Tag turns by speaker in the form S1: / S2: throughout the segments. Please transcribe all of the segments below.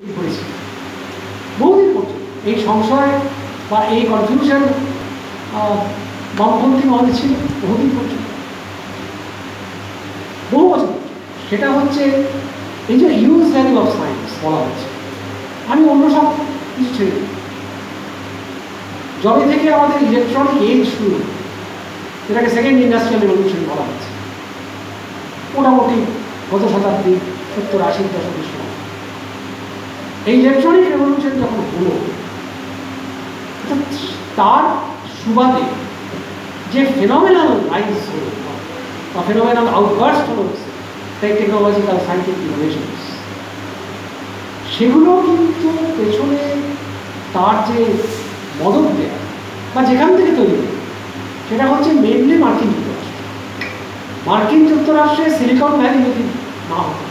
S1: হয়েছে বহুদিন পর্যন্ত এই সংশয় বা এই কনফিউশন বামপন্থী মহলে ছিল বহুদিন পর্যন্ত বহু বছর সেটা হচ্ছে এই যে ইউজ ভ্যালু অফ সায়েন্স বলা হচ্ছে। আমি অন্য সব কিছু ছেড়ে। যবে থেকে আমাদের ইলেকট্রনিক এজ শুরু, এটাকে সেকেন্ড ইন্ডাস্ট্রিয়াল রেভলিউশন বলা হচ্ছে। মোটামুটি গত শতাব্দী সত্তর আশির দশকের এই ইলেকট্রনিক রেভলিউশন যখন হলো তার সুবাদে যে ফেনোমেনাল রাইজ হলো, বা ফেনোমেনাল আউটবার্স্ট হলো টেকনোলজিক্যাল সাইন্টিফিক ইনোভেশনস সেগুলো কিন্তু পেছনে তার যে মদত দেয়া, বা যেখান থেকে তৈরি সেটা হচ্ছে মেনলি মার্কিন যুক্তরাষ্ট্র। মার্কিন যুক্তরাষ্ট্রে সিলিকন ভ্যালি যদি না হতো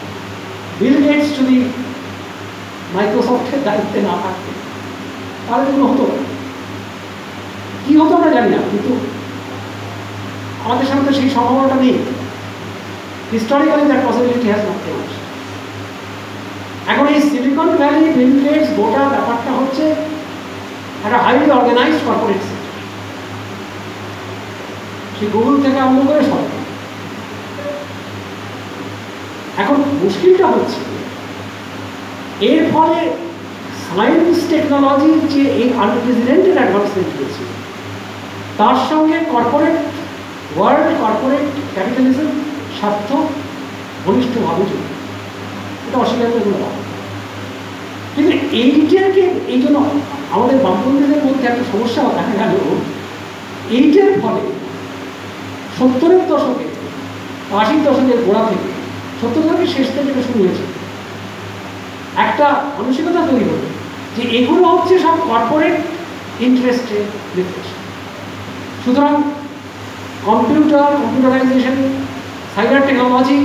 S1: বিল গেটস যদি মাইক্রোসফটের দায়িত্বে না থাকতে, তাহলে এগুলো হতো না। কি হতো আমরা জানি না, কিন্তু আমাদের সামনে তো সেই সম্ভাবনাটা নেই। Historically that possibility has not change এখন এই সিলিকন ভ্যালি বিল গোটা ব্যাপারটা হচ্ছে একটা হাইলি অর্গানাইজড কর্পোরেট সেক্টর সেই গুগল থেকে আরম্ভ করে সব। এখন মুশকিলটা হচ্ছে এর ফলে সায়েন্স টেকনোলজির যে এই আনপ্রেসিডেন্টেড অ্যাডভান্সমেন্ট হয়েছে, তার সঙ্গে কর্পোরেট ওয়ার্ল্ড কর্পোরেট ক্যাপিটালিজম স্বার্থ ঘনিষ্ঠভাবে জড়িত এটা অস্বীকার করে নেই। কিন্তু এইটাকে, এই জন্য আমাদের বামপন্থীদের মধ্যে একটা সমস্যা দেখা গেল, এইটার ফলে সত্তরের দশকে, আশির দশকের গোড়া থেকে, সত্তর দশকের শেষ থেকে শুরু হয়েছে একটা মানসিকতা তৈরি হলো যে এগুলো হচ্ছে সব কর্পোরেট ইন্টারেস্টে রিফ্লেকশন সুতরাং কম্পিউটার কম্পিউটারাইজেশন সাইবার টেকনোলজি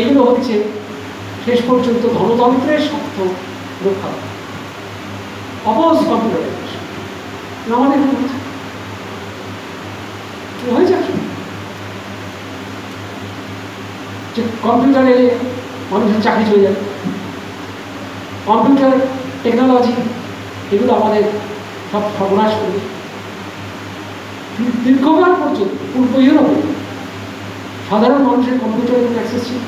S1: এগুলো হচ্ছে শেষ পর্যন্ত গণতন্ত্রের স্বার্থ রক্ষা। অপোজ কম্পিউটারাইজেশন আমাদের হয়েছে আসলে। যে কম্পিউটারে মানুষের চাকরি চলে যাবে কম্পিউটার, টেকনোলজি, এগুলো আমাদের সব সর্বনাশ করবে দীর্ঘকাল পর্যন্ত পূর্ব ইউরোপে সাধারণ মানুষের কম্পিউটারের কোনো অ্যাক্সেস ছিল।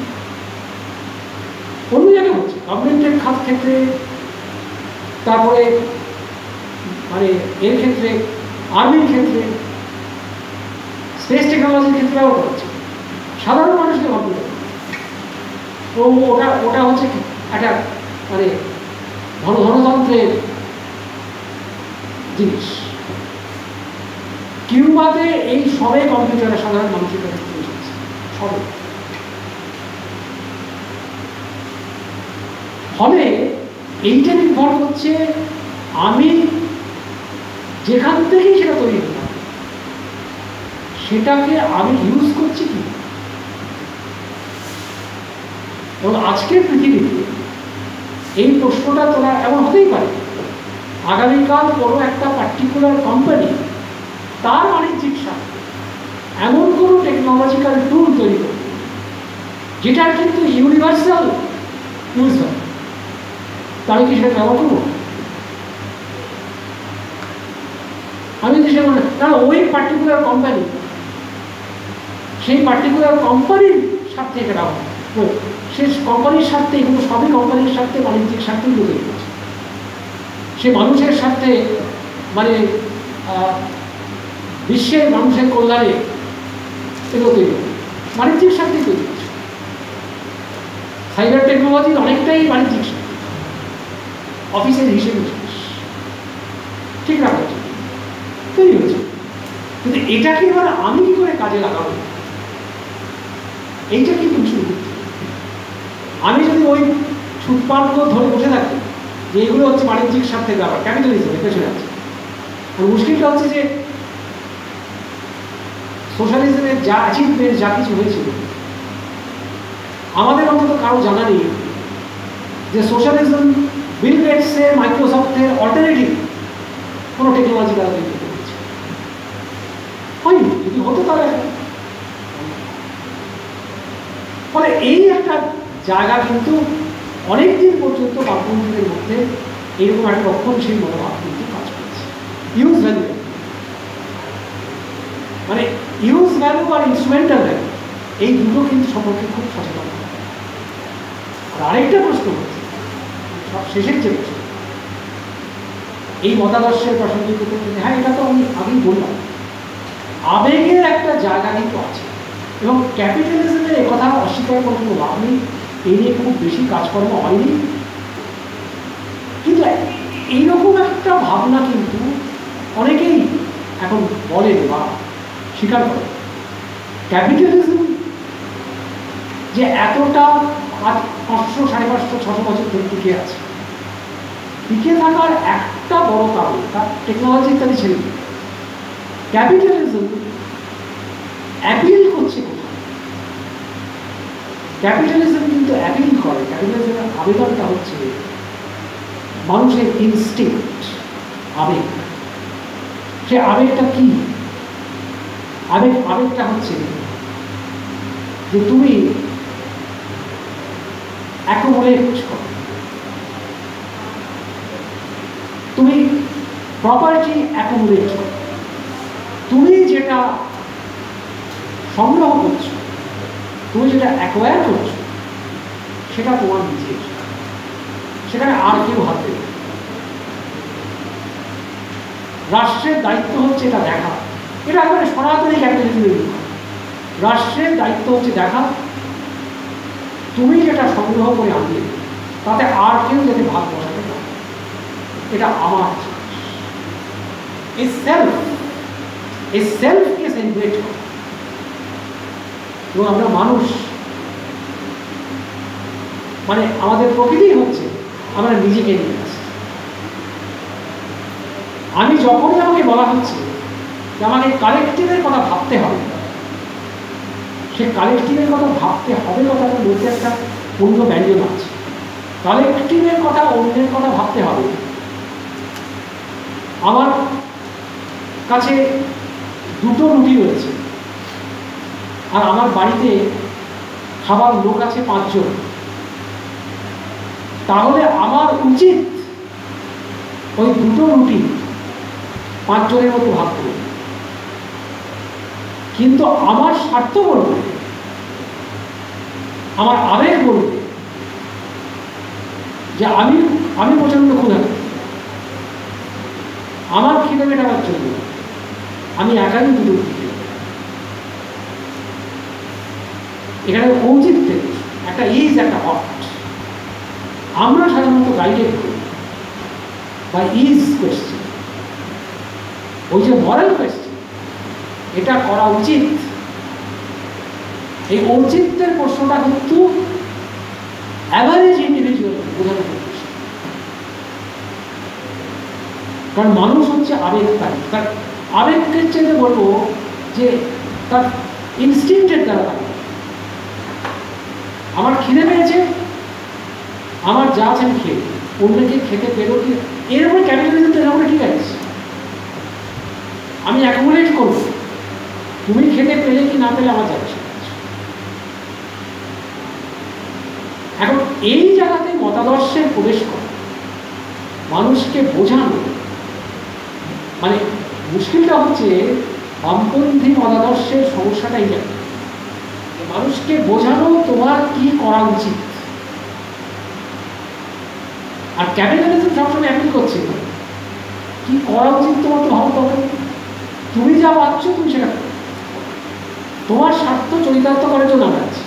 S1: অন্য জায়গায় হচ্ছে গভর্নমেন্টের খাত ক্ষেত্রে, তারপরে মানে এর ক্ষেত্রে আর্মির ক্ষেত্রে স্পেস টেকনোলজির ক্ষেত্রে ব্যবহার হচ্ছে। সাধারণ মানুষকে কম্পিউটার। তো ওটা ওটা হচ্ছে একটা মানে ধন ধনতন্ত্রের জিনিস। কিউবাতে এই সবে কম্পিউটারে সাধারণ মানুষের কাছে সবে। ফলে এইটা নির্ভর করছে আমি যেখান থেকেই সেটা তৈরি পারে সেটাকে আমি ইউজ করছি কি? এবং আজকের পৃথিবীতে এই প্রশ্নটা তোলা এমন হতেই পারে। আগামীকাল কোনো একটা পার্টিকুলার কোম্পানি তার বাণিজ্যিক স্বার্থে এমন কোনো টেকনোলজিক্যাল টুল তৈরি করবে যেটার কিন্তু ইউনিভার্সাল ইউজ হয়। তাহলে কি সেটা ব্যবহার করব আমি যদি সেটা বলি, না। ওই পার্টিকুলার কোম্পানি সেই পার্টিকুলার কোম্পানির স্বার্থে এটা ব্যবহার সে কোম্পানির স্বার্থে এগুলো সবই কোম্পানির স্বার্থে বাণিজ্যিক স্বার্থেই তৈরি করছে সে মানুষের স্বার্থে মানে বিশ্বের মানুষের কল্যাণে এগুলো তৈরি বাণিজ্যিক স্বার্থে তৈরি করছে সাইবার টেকনোলজির অনেকটাই বাণিজ্যিক স্বার্থ। অফিসের হিসেবে ঠিক রাখা উচিত। তৈরি হয়েছে। কিন্তু এটাকে এবার আমি কি করে কাজে লাগাবো? এইটা গুরুত্ব আমি যদি ওই সুৎপানগুলো ধরে বসে থাকি, যে এগুলো হচ্ছে বাণিজ্যিক স্বার্থের ব্যাপার ক্যাপিটালিজম পেছনে আছে। আর মুশকিলটা হচ্ছে যে সোশ্যালিজমের যা অ্যাচিভমেন্ট যা কিছু হয়েছিল, আমাদের অন্তত কারও জানা নেই যে সোশ্যালিজম বিল গেটসের মাইক্রোসফটের অল্টারনেটিভ কোনো টেকনোলজি তারা তৈরি করতে পেরেছে হয়নি, যদি হতো তাহলে ফলে এই একটা জায়গা কিন্তু অনেক দিন পর্যন্ত বামপন্থীদের মধ্যে এরকম একটা রক্ষণশীল মনোভাব কিন্তু কাজ করছে। ইউজ ভ্যালু মানে ইউজ ভ্যালু আর ইনস্ট্রুমেন্টাল ভ্যালু এই দুটো কিন্তু সম্পর্কে খুব সচেতন। আর আরেকটা প্রশ্ন হচ্ছে, সব শেষের যে প্রশ্ন, এই মতাদর্শের প্রাসঙ্গিকতা হ্যাঁ এটা তো আমি আগেই বললাম। আবেগের একটা জায়গা কিন্তু আছে এবং ক্যাপিটালিজমের কথা অস্বীকার করে কোনো লাভ নেই। এই নিয়ে খুব বেশি কাজকর্ম হয়নি। কিন্তু এইরকম একটা ভাবনা কিন্তু অনেকেই এখন বলেন বা স্বীকার করেন। ক্যাপিটালিজম যে এতটা আজ পাঁচশো, সাড়ে পাঁচশো, ছশো বছর ধরে টিকে আছে। টিকে থাকার একটা বড় কারণ, তার টেকনোলজি ইত্যাদি ছিল ক্যাপিটালিজম অ্যাপিল করছে ক্যাপিটালিজম কিন্তু অ্যাপিল করে ক্যাপিটালিজমের আবেদনটা হচ্ছে মানুষের ইনস্টিংক্ট আবেগ। সে আবেগটা কি? আবেগ, আবেগটা হচ্ছে যে তুমি অ্যাকোমোডেট করো। তুমি প্রপার্টি অ্যাকোমোডেট করো। তুমি যেটা সংগ্রহ করছ তুমি যেটা অ্যাকোয়ার করছ, সেটা তোমার নিজের। সেখানে আর কেউ হাত দেবে রাষ্ট্রের দায়িত্ব হচ্ছে এটা দেখা। এটা একেবারে সনাতনী ক্যাপিটালিজমের। রাষ্ট্রের দায়িত্ব হচ্ছে দেখা। তুমি যেটা সংগ্রহ করে আনলে, তাতে আর কেউ যাতে ভাগ বসাতে পারে। এটা আমার এই সেলফ এই সেলফকে সেলিব্রেট করা। এবং আমরা মানুষ। মানে আমাদের প্রকৃতি হচ্ছে, আমরা নিজেকে নিয়ে আসি। আমি যখনই আমাকে বলা হচ্ছে যে আমাকে কালেকটিভের কথা ভাবতে হবে, সে কালেকটিভের কথা ভাবতে হবে কথাটার মধ্যে একটা অন্য ব্যঞ্জন আছে। কালেকটিভের কথা, অন্যের কথা ভাবতে হবে। আমার কাছে দুটো রুটি রয়েছে। আর আমার বাড়িতে খাবার লোক আছে পাঁচজন। তাহলে আমার উচিত ওই দুটো রুটি পাঁচজনের মতো ভাগ করবে কিন্তু আমার স্বার্থ বলবে, আমার আবেগ বলবে যে আমি আমি প্রচণ্ড ক্ষুধার্ত। আমার খিদে মেটাবার জন্য আমি একাই দুটো রুটি খেলাম। এখানে ঔচিত্যের একটা ইজ, একটা হট। আমরা সাধারণত গাইডেড করি বা ইজ কোয়েশ্চেন ওই যে মরাল কোয়েশ্চেন এটা করা উচিত। এই ঔচিত্যের প্রশ্নটা কিন্তু অ্যাভারেজ ইন্ডিভিজুয়াল বোঝানো। কারণ মানুষ হচ্ছে আবেগকারী তার আবেগের চেয়ে বলব যে তার ইনস্টিংক্টের দ্বারা আমার খিদে পেয়েছে? আমার যা আছে আমি খেয়ে। অন্যকে খেতে পেরো কি এর উপরে ক্যাপিটালিজমটা এর উপরে ঠিক আছে? আমি অ্যাকোমোডেট করব। তুমি খেতে পেলে কি না পেলে আমার যাচ্ছে এখন এই জায়গাতে মতাদর্শের প্রবেশ করা, মানুষকে বোঝানো মানে মুশকিলটা হচ্ছে বামপন্থী মতাদর্শের সমস্যাটাই জানে মানুষকে বোঝানো তোমার কি করা উচিত? আর ক্যাপিটালিজম সবসময় অ্যাপিল করছে। কি করা উচিত তোমার তো ভাবতে হবে। তুমি যা পাচ্ছ তুমি সেটা তোমার স্বার্থ চরিতার্থ করার জন্য আমরা আছি।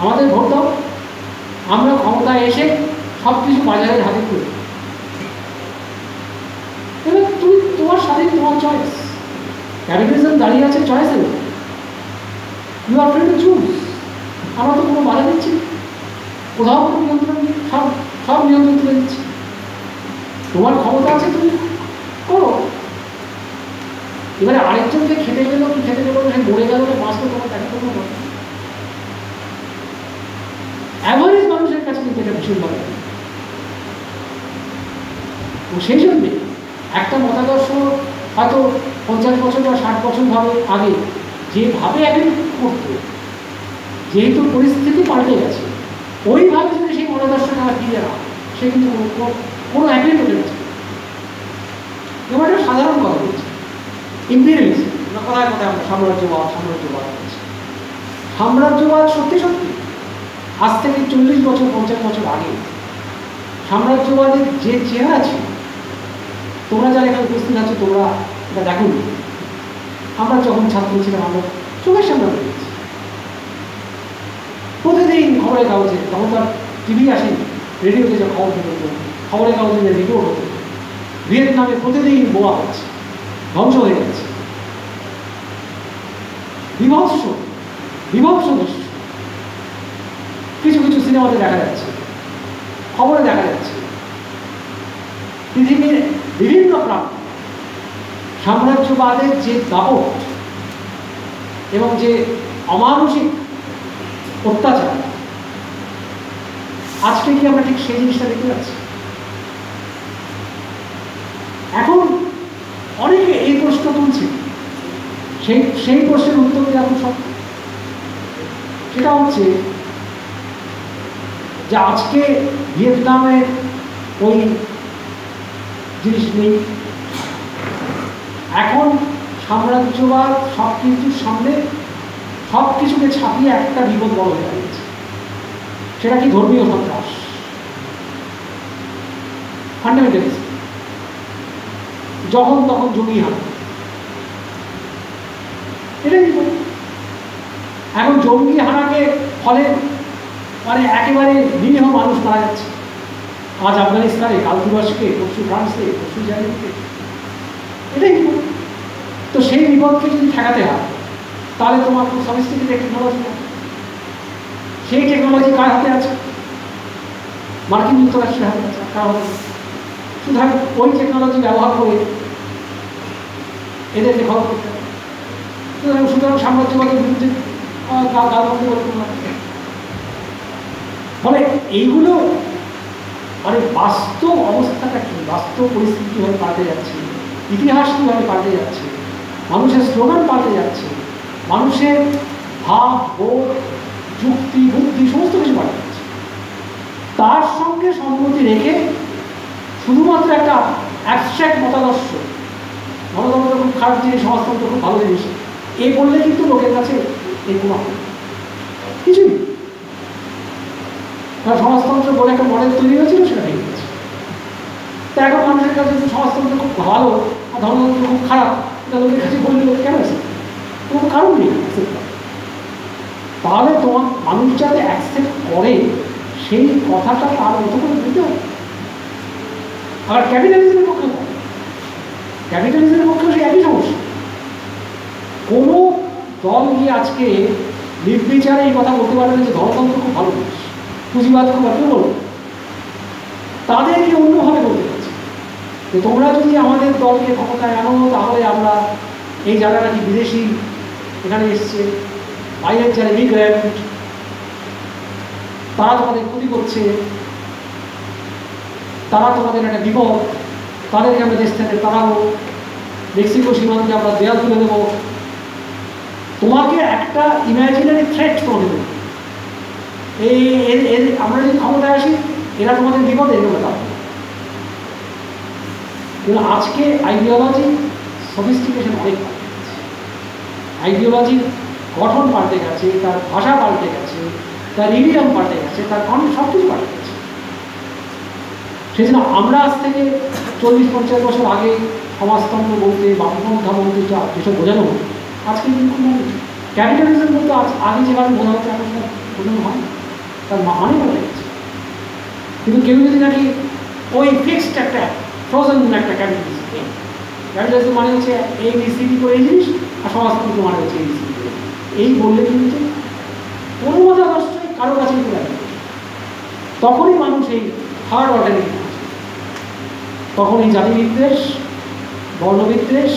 S1: আমাদের ভোট দাও। আমরা ক্ষমতায় এসে সব কিছু বাজারের হাতে। এবার তুমি তোমার স্বাধীন তোমার চয়েস ক্যাপিটালিজম দাঁড়িয়ে আছে চয়েসের you are free to choose আমরা তো কোনো বাধা দিচ্ছি কোথাও কোনো নিয়ন্ত্রণ নেই, সব সব নিয়ন্ত্রণ তুলে দিচ্ছি তোমার ক্ষমতা আছে তুমি করো। এবারে আরেকজনকে খেতে গেল, কি খেতে গেল সে মরে গেল বাঁচলো তোমার কোনো কথা অ্যাভারেজ মানুষের কাছে কিন্তু এটা ভীষণ ভালো তো সেই জন্যে একটা মতাদর্শ হয়তো পঞ্চাশ বছর বা ষাট বছর ভাবে আগে যেভাবে অ্যাপিল করতো, যেহেতু পরিস্থিতি পাল্টে গেছে, ওইভাবে যদি সেই মনোদর্শন আমার ফিরে না, সে কিন্তু কোনো- কোনো অ্যাপিল পারছে এবার একটা সাধারণ কথা বলছি। ইম্পিরিয়ালিজম কথায় কথায় আমরা সাম্রাজ্যবাদ সাম্রাজ্যবাদ বলছি। সাম্রাজ্যবাদ সত্যি সত্যি, আজ থেকে চল্লিশ বছর, পঞ্চাশ বছর আগে, সাম্রাজ্যবাদের যে চেহারা ছিল, তোমরা যারা এখানে উপস্থিত আছো, তোমরা এটা দেখো আমরা যখন ছাত্র ছিলাম, আমরা চোখের সামনে দেখেছি। প্রতিদিন খবরের কাগজে, তখন তার টিভি আসেনি, রেডিওতে যে খবর হতো, খবরের কাগজে যে রিপোর্ট হতো, ভিয়েতনামে প্রতিদিন বোয়া হচ্ছে, ধ্বংস হয়ে যাচ্ছে। বিভৎস বিভৎস দৃশ্য। কিছু কিছু সিনেমাতে দেখা যাচ্ছে, খবরে দেখা যাচ্ছে। পৃথিবীর বিভিন্ন প্রান্ত সাম্রাজ্যবাদের যে দাপট এবং যে অমানসিক অত্যাচার, আজকে কি আমরা ঠিক সেই জিনিসটা দেখতে পাচ্ছি? এখন অনেকে এই প্রশ্ন তুলছে। সেই সেই প্রশ্নের উত্তর খুব শক্ত সেটা হচ্ছে যে আজকে ভিয়েতনামে ওই জিনিস নেই। এখন সাম্রাজ্যবাদ সব কিছুর সামনে সব কিছুকে ছাপিয়ে একটা বিপদ বড় হয়ে গেছে সেটা কি ধর্মীয় সন্ত্রাস? ফান্ডামেন্টালিস্ট যখন তখন জমি হাত এটাই এখন জঙ্গি হানাকে ফলে মানে একেবারে নিরীহ মানুষ মারা যাচ্ছে। আজ আফগানিস্তানে কাল তুরস্কে পরশু ফ্রান্সে, পরশু জার্মানিতে এটাই বিপদ। তো সেই বিপদকে যদি ঠেকাতে হয়, তাহলে তোমার সফিস্টিকেটেড টেকনোলজি সেই টেকনোলজি কার হাতে আছে? মার্কিন যুক্তরাষ্ট্রের হাতে আছে। কার হাতে? সুতরাং ওই টেকনোলজি ব্যবহার করে এদেরকে খবর করতে হবে সুতরাং সুতরাং সাম্রাজ্যবাদের বিরুদ্ধে ফলে এইগুলো মানে বাস্তব অবস্থাটা কি? বাস্তব পরিস্থিতি কীভাবে পাল্টে যাচ্ছে। ইতিহাস কীভাবে পাল্টে যাচ্ছে। মানুষের স্লোগান পাল্টে যাচ্ছে। মানুষের ভাব, বোধ, যুক্তি, বুদ্ধি, সমস্ত কিছু পাল্টে যাচ্ছে। তার সঙ্গে সম্মতি রেখে শুধুমাত্র একটা অ্যাবস্ট্রাক্ট মতাদর্শ গণতন্ত্র খুব খারাপ জিনিস, সমাজতন্ত্র খুব ভালো জিনিস এই বললে কিন্তু লোকের কাছে এই কোনো কিছুই সমাজতন্ত্র বলে একটা মডেল তৈরি হয়েছিল, সেটা গেছে তা এখন মানুষের কাছে সমাজতন্ত্র খুব ভালো আর ধর্মতন্ত্র খুব খারাপ, এটা লোকের কাছে বললে লোক কেন আছে কোনো কারণ নেই তাহলে তোমার মানুষ যাতে অ্যাকসেপ্ট করে, সেই কথাটা তার মতো করে বুঝতে হবে। আবার ক্যাপিটালিজমের পক্ষে ক্যাপিটালিজমের পক্ষেও সেই একই সমস্যা। কোনো দল গিয়ে আজকে নির্বিচারে এই কথা বলতে পারবে যে গণতন্ত্র খুব ভালো পুঁজিবাদ খুব ভালো তাদেরকে অন্যভাবে বলতে যে তোমরা যদি আমাদের দলকে ক্ষমতায় আনো তাহলে আমরা এই যারা নাকি বিদেশি? এখানে এসছে। বাইরের যারা ইমিগ্রেন্ট তারা তোমাদের ক্ষতি করছে। তারা তোমাদের একটা বিপদ। তাদেরকে আমরা দেশ থেকে তাড়াবো। মেক্সিকো সীমান্তে আমরা দেয়াল তুলে দেবো তোমাকে একটা ইমাজিনারি থ্রেট তোমাকে দেবো। এই আমরা যদি ক্ষমতায় আসি, এরা তোমাদের বিপদ এরকম ব্যাপার কিন্তু আজকে আইডিওলজি সফিস্টিকেশন অনেক পাল্টে গেছে আইডিওলজির গঠন পাল্টে গেছে তার ভাষা পাল্টে গেছে তার ইডিয়াম পাল্টে গেছে তার কন সব কিছু পাল্টে গেছে। সেই জন্য আমরা আজ থেকে চল্লিশ পঞ্চাশ বছর আগে সমাজতন্ত্র বলতে বামপন্থা বলতে যা যেসব বোঝানো হতো, আজকে কিন্তু ক্যাপিটালিজম বলতে আজ আগে যেভাবে বোঝা হচ্ছে এখন বোঝানো হয় তার মানে পাল্টে গেছে। কিন্তু কেউ যদি নাকি ওই ফিক্সড একটা ফ্রোজেন একটা ক্যাপিটালিজম ক্যাপিটালিজম মানে হচ্ছে এই বিসিডি করে এই জিনিস, আর সমাজতন্ত্র মানে হচ্ছে এই বিসিডি এই বললে কিন্তু কোনো মতাদর্শই কারও কাছে কিন্তু তখনই মানুষ এই হার্ড অর্ডারিং তখন এই জাতি বিদ্বেষ বর্ণবিদ্বেষ,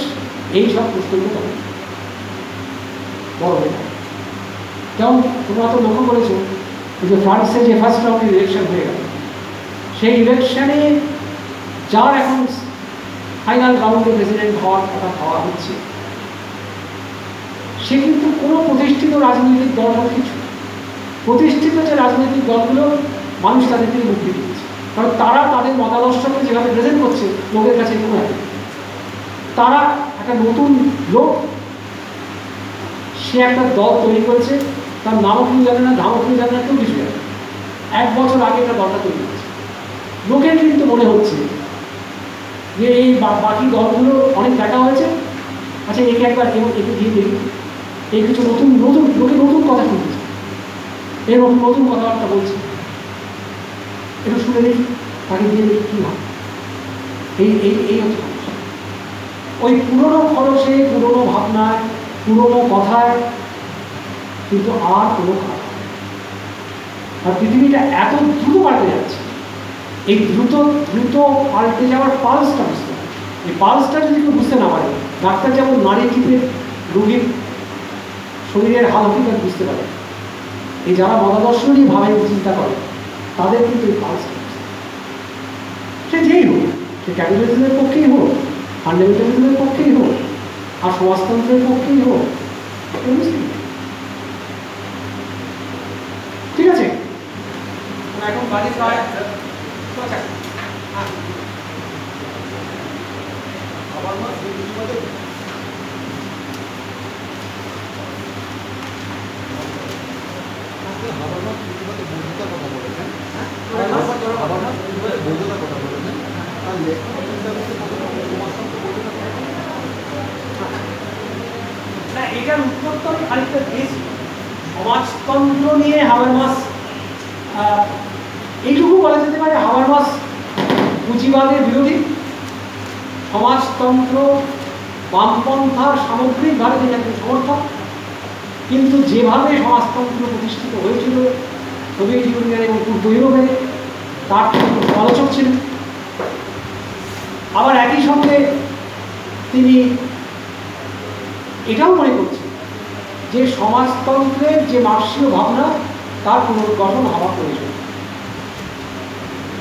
S1: এই সব তখন। বড় হয়ে যেমন তোমরা তো লক্ষ্য করেছ যে ফ্রান্সে যে ফার্স্ট রাউন্ড ইলেকশন হয়ে গেল, সেই ইলেকশনে যার এখন ফাইনাল রাউন্ডে প্রেসিডেন্ট হওয়ার কথা ভাবা হচ্ছে। সে কিন্তু কোনো প্রতিষ্ঠিত রাজনৈতিক দল বা কিছু প্রতিষ্ঠিত যে রাজনৈতিক দলগুলো মানুষ তাদেরকে মুক্তি দিচ্ছে। কারণ তারা তাদের মতাদর্শকে যেভাবে প্রেজেন্ট করছে, লোকের কাছে কোনো তারা একটা নতুন লোক, সে একটা দল তৈরি করেছে, তার নামও কেউ জানে না ধামও কেউ জানে না, কেউ কিছু জানে এক বছর আগে একটা দলটা তৈরি করেছে লোকের কিন্তু মনে হচ্ছে যে এই বাকি দলগুলো অনেক দেখা হয়েছে। আচ্ছা একে একবার একে দিয়ে দেখি এই কিছু নতুন নতুন লোকে নতুন কথা শুনতেছে এই নতুন নতুন কথাবার্তা বলছে। একটু শুনে দেখি, তাকে দিয়ে দেখি কী হয়। এই এই এই হচ্ছে ওই পুরনো খরচে পুরনো ভাবনায়, পুরনো কথায়, কিন্তু আর কোনো কাজ আর পৃথিবীটা এত দ্রুত পাল্টে যাচ্ছে। এই দ্রুত দ্রুত পাল্টে যাওয়ার পালসটা বুঝতে এই পালসটা যদি কেউ বুঝতে না পারে, ডাক্তার যেমন নারী টিপে রোগীর শরীরের হাল হকিকত বুঝতে পারে। এই যারা মতাদর্শ নিয়ে ভাবে চিন্তা করে, তাদের কিন্তু এই পালসটা সে যেই হোক, সে ক্যাপিটালিজমের পক্ষেই হোক ফান্ডামেন্টালিজমের পক্ষেই হোক, আর সমাজতন্ত্রের পক্ষেই হোক ঠিক আছে?
S2: এখন বাড়ি প্রায়
S3: আমার মা দুদিন বাদে আপনি আমার মা দুদিন বাদে বন্ধুতার কথা বলেছেন আমার মা দুদিন বাদে বন্ধুতার কথা বলেছেন আর লেখক হিসাবে সমাজতন্ত্র বন্ধুতার কথা বলেছেন।
S1: না এটার উত্তর তো আমি খানিকটা দিয়েছি। সমাজতন্ত্র নিয়ে হাওয়ারমাস আহ, এইটুকু বলা যেতে পারে হাওয়ারমাস পুঁজিবাদের বিরোধী। সমাজতন্ত্র বামপন্থার সামগ্রিকভাবে একজন সমর্থক। কিন্তু যেভাবে সমাজতন্ত্র প্রতিষ্ঠিত হয়েছিল, সোভিয়েত ইউনিয়ন এবং পূর্ব ইউরোপে তার সমালোচক ছিলেন আবার একই সঙ্গে তিনি এটাও মনে করছেন যে সমাজতন্ত্রের যে মার্ক্সীয় ভাবনা, তার পুনর্গঠন হওয়া প্রয়োজন।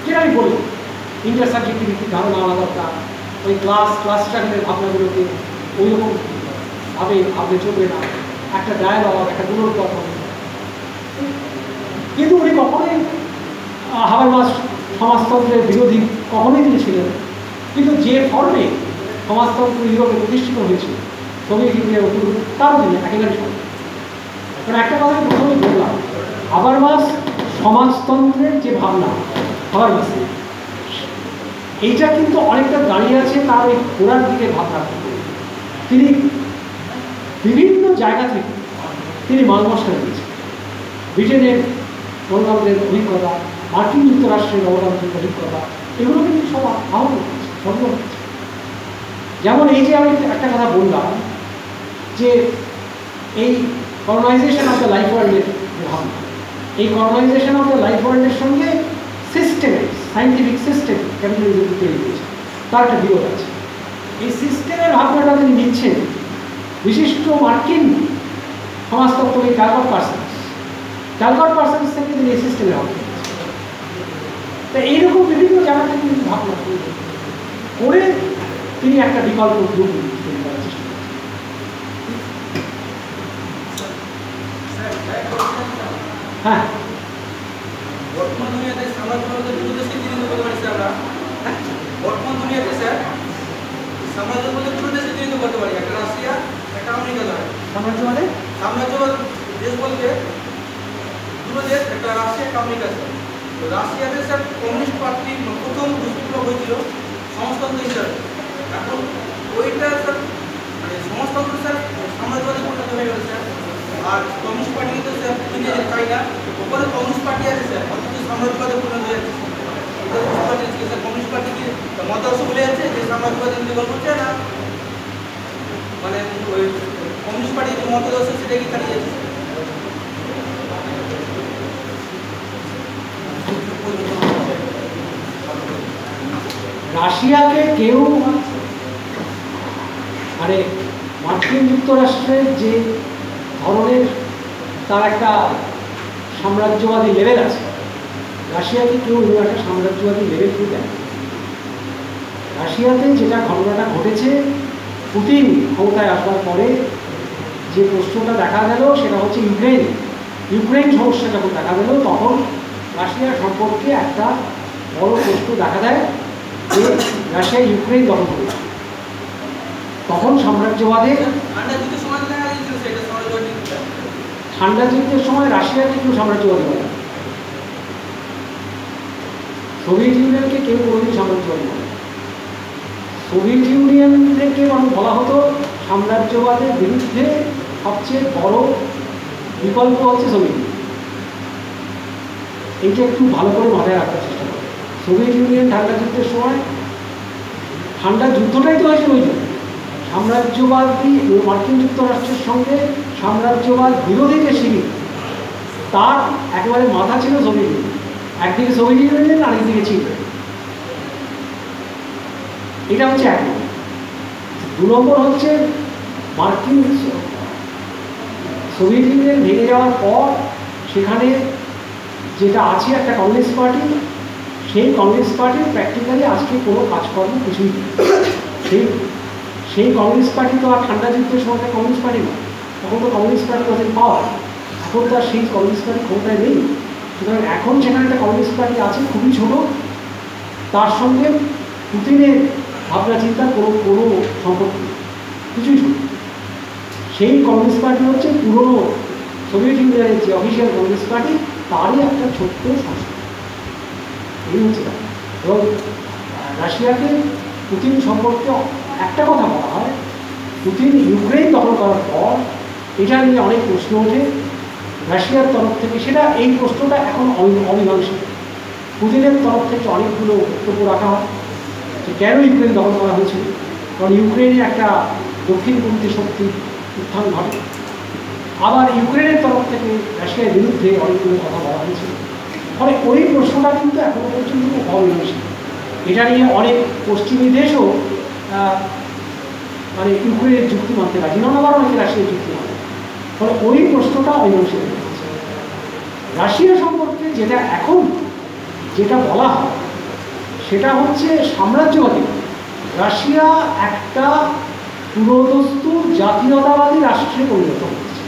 S1: যেটা আমি বললাম ইন্টার সাবজেক্টিভিটির ধারণা আলাদা ওই ক্লাস ক্লাস স্ট্রাগলের ভাবনাগুলোকে ওই রকম ভাবে ভাবলে চলবে না। একটা ডায়ালগ একটা পুনর্গঠন কিন্তু উনি কখনোই হাওয়ারমাস সমাজতন্ত্রের বিরোধী কখনোই তিনি ছিলেন কিন্তু যে ফর্মে সমাজতন্ত্র ইউরোপে প্রতিষ্ঠিত হয়েছে সোভিয়েত ইউনিয়ন উপর তার দিনে একেবারে সঙ্গে কারণ একটা কথা প্রথমে বললাম হাবারমাস সমাজতন্ত্রের যে ভাবনা হাবারমাস এইটা কিন্তু অনেকটা দাঁড়িয়ে আছে তার ওই ঘোরার দিকে ভাবনা। তিনি বিভিন্ন জায়গা থেকে তিনি মাল মশলা দিয়েছেন ব্রিটেনের গণতন্ত্রের অভিজ্ঞতা, মার্কিন যুক্তরাষ্ট্রের গণতান্ত্রিক অভিজ্ঞতা, এগুলো কিন্তু সব আহত করেছে সংগ্রহ করেছে যেমন এই যে আমি একটা কথা বললাম যে এই কলোনাইজেশন অফ দ্য লাইফ ওয়ার্ল্ডের ভাবনা, এই কলোনাইজেশন অফ দ্য লাইফ ওয়ার্ল্ডের সঙ্গে সিস্টেমে সাইন্টিফিক সিস্টেম ক্যাপিটালিজম তৈরি তার একটা বিরোধ আছে এই সিস্টেমের ভাবনাটা তিনি নিচ্ছেন বিশিষ্ট মার্কিন সমাজতত্ত্ববিদ ক্যালকট পার্সন ক্যালকট পার্সন থেকে তিনি এই সিস্টেমের ভাবনা। তা এইরকম বিভিন্ন জায়গা থেকে তিনি ভাবনা। করে তিনি একটা বিকল্প গ্রুপ হ্যাঁ।
S2: বর্তমান দুনিয়াতে সাম্রাজ্যবাদের বিরুদ্ধে সিদ্ধিন্ত করতে পারি স্যার আমরা? বর্তমান দুনিয়াতে স্যার সাম্রাজ্যবাদের বিরুদ্ধে সিদ্ধিন্ত করতে পারি? একটা রাশিয়া একটা আমেরিকা ধরে
S1: সাম্রাজ্যবাদে
S2: সাম্রাজ্যবাদ দেশ বলতে দুটো দেশ একটা রাশিয়া একটা আমেরিকা স্যার। তো রাশিয়াতে স্যার কমিউনিস্ট পার্টি প্রথম বিপ্লব হয়েছিল সমাজতন্ত্র হিসাবে। এখন ওইটা স্যার মানে সমাজতন্ত্র স্যার সাম্রাজ্যবাদে পরিণত হয়ে গেল স্যার। আর কমিউনিস্ট পার্টি তো স্যার দুনিয়া চাই না ওপরে কমিউনিস্ট পার্টি আছে স্যার, অথচ সাম্রাজ্যবাদে পরিণত হয়ে স্যার, কমিউনিস্ট পার্টি কি মতাদর্শ বলে যাচ্ছে যে সাম্রাজ্যবাদ নির্মাণ করছে? না। মানে ওই কমিউনিস্ট পার্টির যে মতাদর্শ, সেটা কি চালিয়ে যাচ্ছে
S1: রাশিয়াকে কেউ মানে মার্কিন যুক্তরাষ্ট্রের যে ধরনের তার একটা সাম্রাজ্যবাদী লেভেল আছে। রাশিয়াকে কেউ এরকম একটা সাম্রাজ্যবাদী লেভেল কেউ দেয় রাশিয়াতে যেটা ঘটনাটা ঘটেছে, পুতিন ক্ষমতায় আসবার পরে যে প্রশ্নটা দেখা গেল সেটা হচ্ছে ইউক্রেন ইউক্রেন সমস্যা যখন দেখা গেল, তখন রাশিয়া সম্পর্কে একটা বড় প্রশ্ন দেখা দেয় যে রাশিয়া ইউক্রেন দখল করেছে। তখন সাম্রাজ্যবাদে
S2: ঠান্ডা যুদ্ধের সময় দেখা গিয়েছিল সেটা সাম্রাজ্যবাদ যুদ্ধ
S1: ঠান্ডা যুদ্ধের সময় রাশিয়াকে কেউ সাম্রাজ্যবাদী বলে। সোভিয়েত ইউনিয়নকে কেউ কোনোদিন সাম্রাজ্যবাদী বলে। সোভিয়েত ইউনিয়নকে বরং বলা হতো সাম্রাজ্যবাদের বিরুদ্ধে সবচেয়ে বড় বিকল্প হচ্ছে সোভিয়েত এইটা একটু ভালো করে মাথায় রাখার চেষ্টা করে সোভিয়েত ইউনিয়ন ঠান্ডা যুদ্ধের সময়, ঠান্ডা যুদ্ধটাই তো হয়েছিল ওই জন্য সাম্রাজ্যবাদী মার্কিন যুক্তরাষ্ট্রের সঙ্গে সাম্রাজ্যবাদ বিরোধী যে শিবির, তার একেবারে মাথা ছিল ইউনিয়ন একদিকে সোভিয়েত ইউনিয়ন আরেকদিকে চীন এটা হচ্ছে এক দু নম্বর হচ্ছে মার্কিন সোভিয়েত ইউনিয়ন ভেঙে যাওয়ার পর সেখানে যেটা আছে, একটা কংগ্রেস পার্টি, সেই কংগ্রেস পার্টির প্র্যাকটিক্যালি আজকে কোনো কাজকর্ম কিছুই সেই সেই কমিউনিস্ট পার্টি তো আর ঠান্ডা যুদ্ধের সময় কমিউনিস্ট পার্টি না। তখন তো কমিউনিস্ট পার্টি ওদের পাওয়ার। এখন তো আর সেই কমিউনিস্ট পার্টি ক্ষমতায় নেই। সুতরাং এখন সেখানে একটা কমিউনিস্ট পার্টি আছে, খুবই ছোট। তার সঙ্গে পুতিনের ভাবনা চিন্তার কোনো কোনো সম্পর্ক নেই। কিছুই সেই কমিউনিস্ট পার্টি হচ্ছে পুরনো সোভিয়েত ইউনিয়নের যে অফিসিয়াল কমিউনিস্ট পার্টি, তারই একটা ছোট্ট সংস্থা। এই হচ্ছে এবং রাশিয়াকে পুতিন সম্পর্কে একটা কথা বলা হয় পুতিন ইউক্রেন দখল করার পর এটা নিয়ে অনেক প্রশ্ন ওঠে। রাশিয়ার তরফ থেকে সেটা, এই প্রশ্নটা এখন অমি- অমীমাংসিত। পুতিনের তরফ থেকে অনেকগুলো বক্তব্য রাখা হয় যে কেন ইউক্রেন দখল করা হয়েছিল কারণ ইউক্রেনে একটা দক্ষিণপন্থী শক্তি উত্থান ঘটে। আবার ইউক্রেনের তরফ থেকে রাশিয়ার বিরুদ্ধে অনেকগুলো কথা বলা হয়েছিল ফলে ওই প্রশ্নটা কিন্তু এখনও পর্যন্ত অমীমাংসিত। এটা নিয়ে অনেক পশ্চিমী দেশও মানে ইউক্রেনের যুক্তি মানতে রাজি নন আবার অনেকে রাশিয়ার যুক্তি মানে ফলে ওই প্রশ্নটা অমীমাংসিত রাশিয়া সম্পর্কে যেটা এখন যেটা বলা হয়, সেটা হচ্ছে সাম্রাজ্যবাদী। রাশিয়া একটা পুরোদস্তু জাতীয়তাবাদী রাষ্ট্রে পরিণত হচ্ছে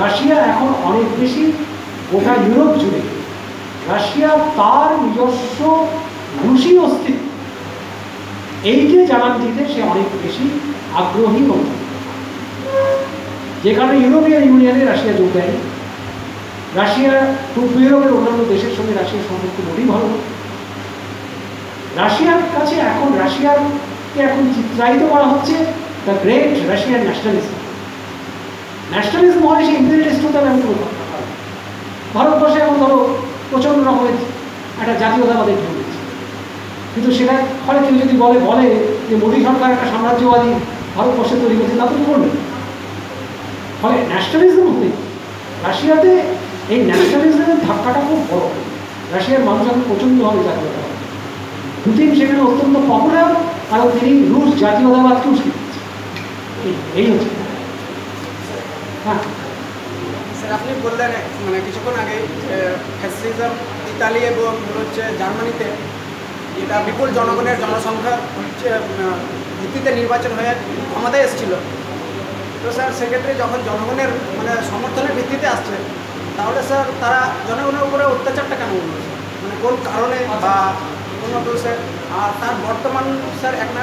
S1: রাশিয়া এখন অনেক বেশি গোটা ইউরোপ জুড়ে। রাশিয়া তার নিজস্ব এইকে জানান দিতে সে অনেক বেশি আগ্রহী এবং যেখানে ইউরোপিয়ান ইউনিয়নে রাশিয়া যোগ দেয় রাশিয়ার পূর্ব ইউরোপের অন্যান্য দেশের সঙ্গে রাশিয়ার সম্পর্ক মোটেই ভালো। রাশিয়ার কাছে এখন রাশিয়ারকে এখন চিত্রায়িত করা হচ্ছে the great Russian nationalism nationalism হয় সে ইম্পিরিয়ালিস্ট আমি। ভারতবর্ষে এখন ধরো প্রচণ্ড রকমের একটা জাতীয়তাবাদের দিচ্ছে কিন্তু সেটা ফলে কেউ যদি বলে বলে যে মোদী সরকার একটা সাম্রাজ্যবাদী ভারতবর্ষে তৈরি করছে, তা তুমি করবে? ফলে ন্যাশনালিজম হতে রাশিয়াতে এই ন্যাশনালিজমের ধাক্কাটা খুব বড়। রাশিয়ার মানুষ এখন প্রচণ্ডভাবে জাতীয়তাবাদ পুতিন সেখানে অত্যন্ত পপুলার কারণ তিনি রুশ জাতীয়তাবাদকে উস্কে এই- হচ্ছে। হ্যাঁ?
S4: আপনি বললেন মানে কিছুক্ষণ আগে ফ্যাসিজম ইতালি এবং হচ্ছে জার্মানিতে যেটা বিপুল জনগণের জনসংখ্যা ভিত্তিতে নির্বাচন হয়ে ক্ষমতায় এসেছিল। তো স্যার, সেক্ষেত্রে যখন জনগণের মানে সমর্থনের ভিত্তিতে আসছে, তাহলে স্যার তারা জনগণের উপরে অত্যাচারটা কেন স্যার? মানে কোন কারণে বা কোনো স্যার, আর তার বর্তমান স্যার এক না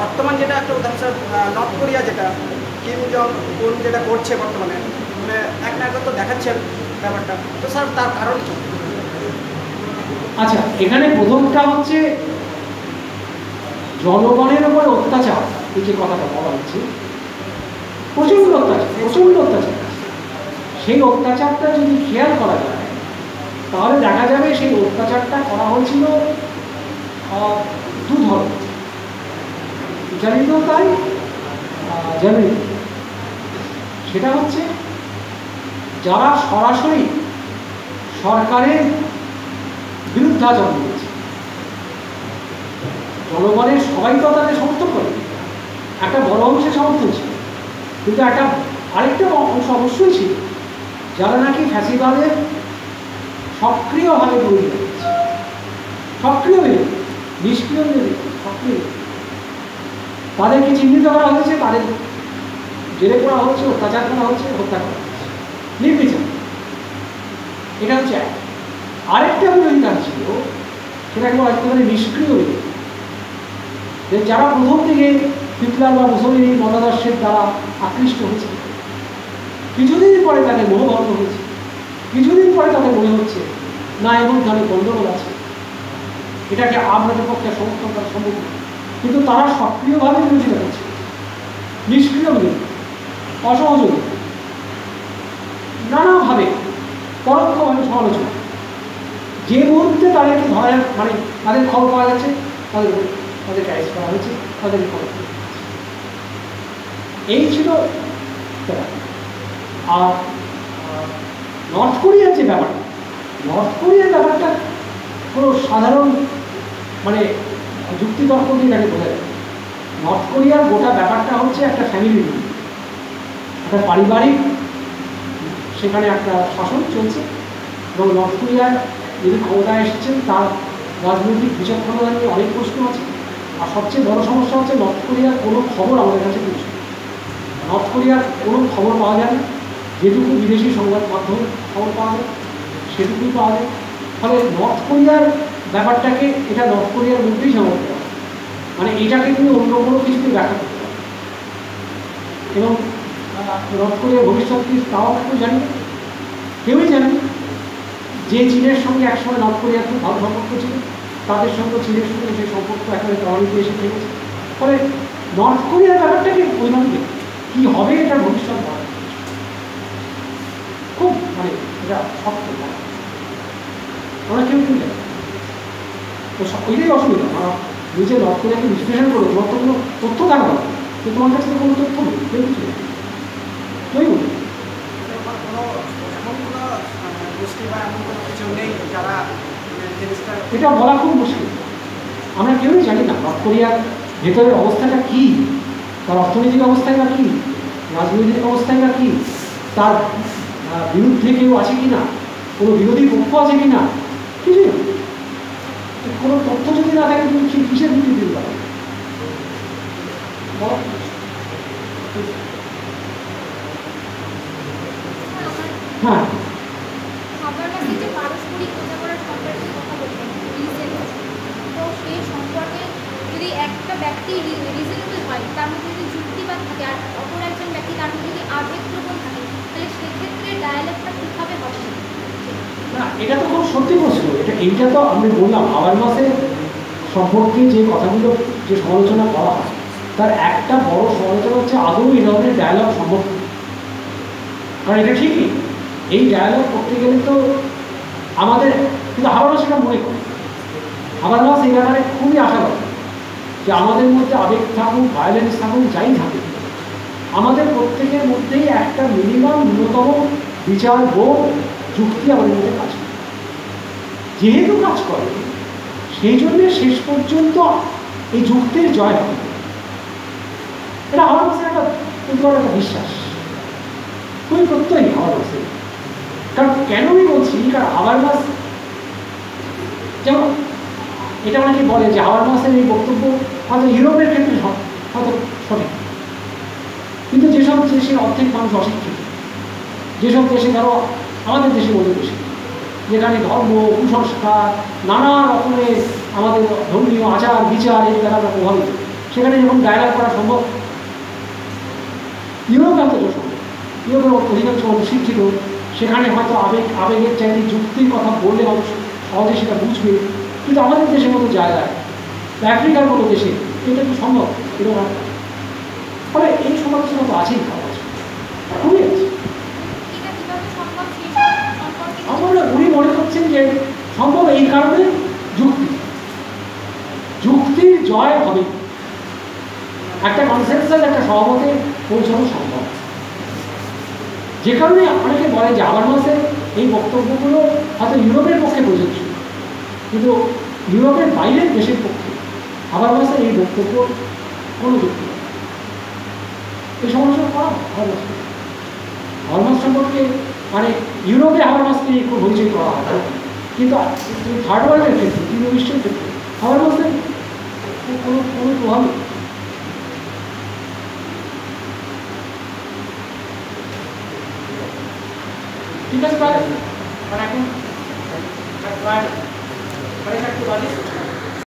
S4: বর্তমান যেটা একটা উদাহরণ স্যার নর্থ কোরিয়া যেটা কিম জং উন যেটা করছে বর্তমানে মানে এক না তো দেখাচ্ছেন ব্যাপারটা। তো স্যার, তার কারণ কি?
S1: আচ্ছা এখানে প্রথমটা হচ্ছে জনগণের উপর অত্যাচার। এই যে কথাটা বলা হচ্ছে, প্রচণ্ড অত্যাচার প্রচণ্ড অত্যাচার। সেই অত্যাচারটা যদি খেয়াল করা যায়, তাহলে দেখা যাবে সেই অত্যাচারটা করা হয়েছিল দু ধরনের। ইটালিতেও তাই জার্মানি সেটা হচ্ছে, যারা সরাসরি সরকারের বিরুদ্ধাচরণ করেছে জনগণের সবাই তো তাদের সমর্থন করে। একটা বড় অংশের সমর্থন ছিল। কিন্তু একটা আরেকটা অংশ অবশ্যই ছিল, যারা নাকি ফ্যাসিবাদের সক্রিয়ভাবে বিরোধী করেছে সক্রিয় বিরোধী নিষ্ক্রিয় বিরোধী সক্রিয়। তাদেরকে চিহ্নিত করা হয়েছে, তাদের জেলে করা হচ্ছে অত্যাচার করা হচ্ছে হত্যা করা হচ্ছে নির্বিচার। এটা হচ্ছে এক। আরেকটা বিরোধিতা ছিল বলা যেতে পারে নিষ্ক্রিয় যে যারা প্রথম থেকে হিটলার বা মুসলিনীর মতাদর্শের দ্বারা আকৃষ্ট হয়েছে কিছুদিন পরে তাদের মোহভঙ্গ হয়েছে কিছুদিন পরে তাদের মনে হচ্ছে, না মধ্যে অনেক গণ্ডগোল আছে। এটাকে আপনাদের পক্ষে সমর্থন করা সম্ভব। কিন্তু তারা সক্রিয়ভাবে বিরোধিতা করছে। নিষ্ক্রিয় বিরোধী অসহযোগী। নানাভাবে পরোক্ষভাবে সমালোচনা। যে মুহূর্তে তাদেরকে ধরা মানে তাদের খবর পাওয়া যাচ্ছে, তাদের তাদেরকে অ্যারেস্ট করা হয়েছে, তাদেরকে খবর এই ছিল। আর নর্থ কোরিয়ার যে ব্যাপারটা নর্থ কোরিয়ার ব্যাপারটা কোনো সাধারণ মানে যুক্তিতর্ক দিয়ে তাকে বোঝা যায় নর্থ কোরিয়ার গোটা ব্যাপারটা হচ্ছে একটা ফ্যামিলি নিয়ে একটা পারিবারিক, সেখানে একটা শাসন চলছে। এবং নর্থ কোরিয়ার যিনি ক্ষমতায় এসেছেন, তার রাজনৈতিক বিচক্ষণতা নিয়ে অনেক প্রশ্ন আছে। আর সবচেয়ে বড় সমস্যা হচ্ছে, নর্থ কোরিয়ার কোনো খবর আমাদের কাছে পৌঁছে নর্থ কোরিয়ার কোনো খবর পাওয়া যায় না। যেটুকু বিদেশি সংবাদ মাধ্যমে খবর পাওয়া যায়, সেটুকুই পাওয়া যায়। ফলে নর্থ কোরিয়ার ব্যাপারটাকে, এটা নর্থ কোরিয়ার মধ্যেই হয় মানে এটাকে তুমি অন্য কোনো কিছুতে ব্যাখ্যা করতে পারো এবং নর্থ কোরিয়ার ভবিষ্যৎ কি, তাও কেউ জানি কেউই জানি। যে চীনের সঙ্গে একসময় নর্থ কোরিয়ার খুব ভালো সম্পর্ক ছিল, তাদের সঙ্গে চীনের সঙ্গে সেই সম্পর্ক একেবারে প্রভাবিত এসে থেকেছে ফলে নর্থ কোরিয়ার ব্যাপারটাকে দেখি। কি হবে এটা ভবিষ্যৎ বলা খুব মানে এটা শক্ত। আমরা কেউ কেউ তো ওইটাই অসুবিধা। আমরা নিজে নর্থ কোরিয়াকে বিশ্লেষণ করো, তোমার তো কোনো তথ্য থাকা দরকার কিন্তু তোমার কাছে তো কোনো তথ্য নেই। কেউ কিছু নেই কেউই বলি
S4: এবার কোনো এমন কোনো মানে,
S1: এটা বলা খুব মুশকিল। আমরা কেউই জানি না নর্থ কোরিয়ার ভেতরের অবস্থাটা কী, তার অর্থনৈতিক অবস্থায় বা কী, রাজনৈতিক অবস্থায় বা কী, তার বিরুদ্ধে কেউ আছে কি না কোনো বিরোধী পক্ষ আছে কি না কিছুই না। কোনো তথ্য যদি না থাকে, তুমি কিসের ভিত্তি দিতে পারো হ্যাঁ
S5: আপনার কাছে যে পারস্পরিক বোঝাপড়ার সম্পর্কে কথা বললেন রিজেন তো সেই সম্পর্কে যদি একটা ব্যক্তি রিজনেবল হয়, তার মধ্যে যদি যুক্তিবাদ থাকে আর অপর একজন ব্যক্তি তার মধ্যে যদি আবেগপ্রবণ থাকে, তাহলে সেক্ষেত্রে ডায়ালগটা কীভাবে হবে?
S1: না, এটা তো খুব সত্যি প্রশ্ন এটা এইটা তো আমি বললাম আবার মাসে সম্পর্কে যে কথাগুলো, যে সমালোচনা করা হয়, তার একটা বড় সমালোচনা হচ্ছে আদৌ এই ধরনের ডায়ালগ সম্ভব। কারণ এটা ঠিকই, এই ডায়ালগ করতে গেলে তো আমাদের, কিন্তু আবারও সেটা মনে করি। আবার মাস এই ব্যাপারে খুবই আশা করে যে আমাদের মধ্যে আবেগ থাকুক ভায়োলেন্স থাকুক যাই থাকুক। আমাদের প্রত্যেকের মধ্যেই একটা মিনিমাম ন্যূনতম বিচার বোধ, যুক্তি আমাদের মধ্যে কাজ করে। যেহেতু কাজ করে, সেই জন্যে শেষ পর্যন্ত এই যুক্তির জয় হবে। এটা আমার কাছে একটা বড় একটা বিশ্বাস। খুবই প্রত্যয়ী আমার কাছে। কারণ কেন আমি বলছি? কারণ আবার মাস যেমন এটা অনেকে বলে যে আবার মাসের এই বক্তব্য হয়তো ইউরোপের ক্ষেত্রে হয়তো সঠিক কিন্তু যেসব দেশের অর্ধেক মানুষ অশিক্ষিত, যেসব দেশে ধরো আমাদের দেশে মধ্যে বেশি যেখানে ধর্ম, কুসংস্কার, নানা রকমের আমাদের ধর্মীয় আচার, বিচার এর দ্বারা প্রভাবিত সেখানে যখন ডায়লগ করা সম্ভব, ইউরোপ অন্তত সম্ভব। ইউরোপের অধিকাংশ মানুষ শিক্ষিত, সেখানে হয়তো আবেগ, আবেগের চাইতে যুক্তির কথা বললে মানুষ সহজে সেটা বুঝবে। কিন্তু আমাদের দেশের মতো জায়গায় বা আফ্রিকার মতো দেশে এটা কি সম্ভব? এরকম ফলে এই সমালোচনা তো আছেই খুবই আছে। আমরা উনি মনে করছেন যে সম্ভব এই কারণে যুক্তি। যুক্তির জয় হবে। একটা কনসেন্সাস একটা সহমতে পৌঁছানো সম্ভব। যে কারণে অনেকে বলে যে আবার মাসে এই বক্তব্যগুলো হয়তো ইউরোপের পক্ষে প্রযোজ্য। কিন্তু ইউরোপের বাইরের দেশের পক্ষে আবার মাসে এই বক্তব্য কোনো যুক্তি। এই সমালোচনা করা হরমাস সম্পর্কে মানে ইউরোপে হরমাসকে খুব হইচই করা হয় কিন্তু থার্ড ওয়ার্ল্ডের ক্ষেত্রে, তৃতীয় বিশ্বের ক্ষেত্রে হরমাসের কোনো কোনো প্রভাব নেই। ঠিক আছে মানে এখন প্রায় बाईस आठ चौवालीस